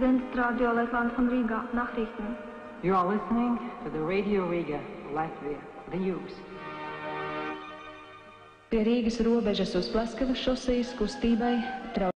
Dienstradio Lettland von Riga. Nachrichten. You are listening to the Radio Riga, Latvia, the news. Pie Rīgas robežas uz Plaskavas šosejas kustībai trauc.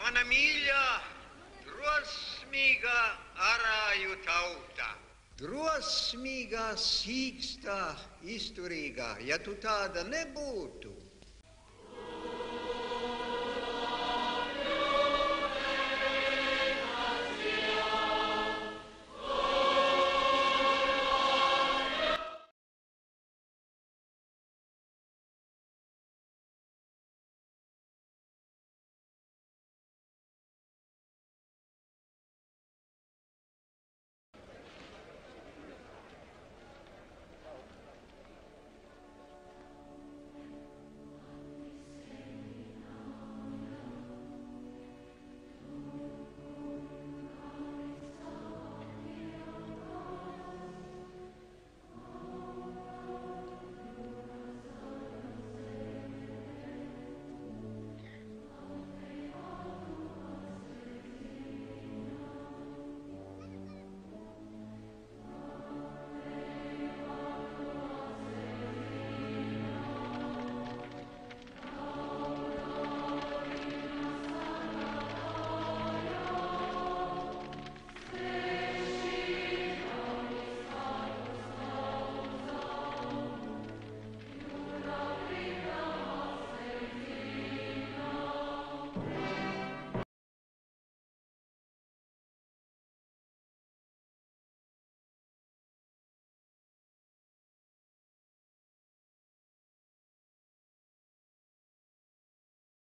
Mana mīļā, drosmīgā arāju tauta. Drosmīgā, sīkstā, izturīgā. Ja tu tāda nebūtu,